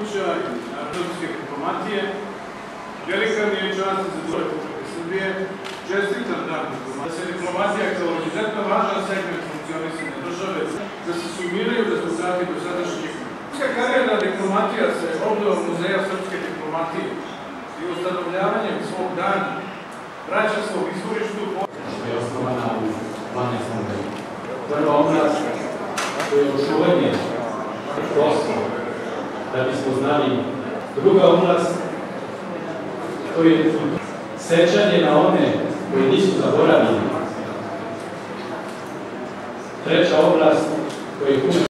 Markovića i Narodnjske diplomatije, velika mi je čast za dvoje Republike Srbije, čestitam. Da se diplomatija kao izuzetno važan segment funkcionisane države, da se sumiraju rezultati do sadašnjih. Srpska karijera diplomatija se obdova muzeja srpske diplomatije i ustanovljavanjem svog dana vraća svog istoričnu što je osnovana u 12. veku. Obraz koji je očuvanje znali. Druga oblast to je sećanje na one koji nisu zaboravljeni. Treća oblast koja je